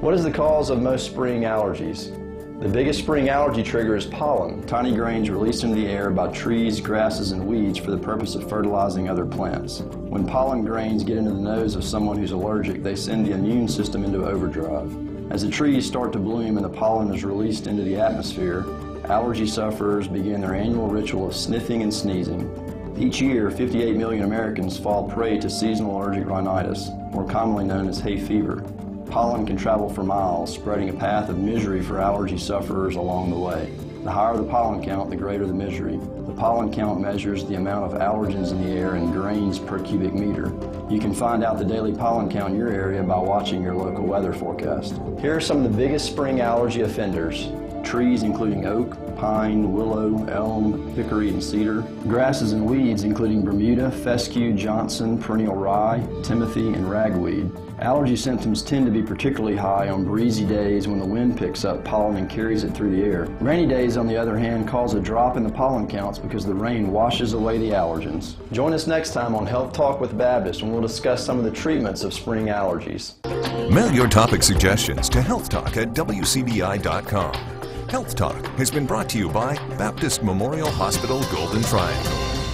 What is the cause of most spring allergies? The biggest spring allergy trigger is pollen, tiny grains released into the air by trees, grasses, and weeds for the purpose of fertilizing other plants. When pollen grains get into the nose of someone who's allergic, they send the immune system into overdrive. As the trees start to bloom and the pollen is released into the atmosphere, allergy sufferers begin their annual ritual of sniffing and sneezing. Each year, 58 million Americans fall prey to seasonal allergic rhinitis, more commonly known as hay fever. Pollen can travel for miles, spreading a path of misery for allergy sufferers along the way. The higher the pollen count, the greater the misery. The pollen count measures the amount of allergens in the air in grains per cubic meter. You can find out the daily pollen count in your area by watching your local weather forecast. Here are some of the biggest spring allergy offenders. Trees including oak, pine, willow, elm, hickory, and cedar. Grasses and weeds including Bermuda, fescue, Johnson, perennial rye, timothy, and ragweed. Allergy symptoms tend to be particularly high on breezy days when the wind picks up pollen and carries it through the air. Rainy days, on the other hand, cause a drop in the pollen counts because the rain washes away the allergens. Join us next time on Health Talk with Baptist when we'll discuss some of the treatments of spring allergies. Mail your topic suggestions to healthtalk at wcbi.com. Health Talk has been brought to you by Baptist Memorial Hospital Golden Triangle.